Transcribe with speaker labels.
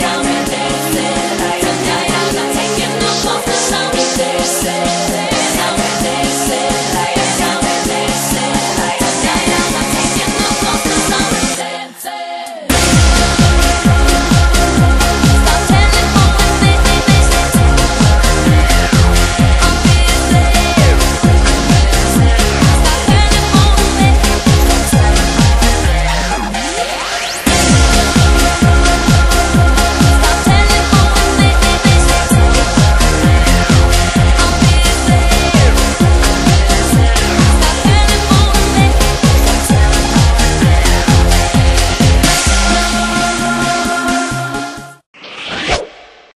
Speaker 1: come me.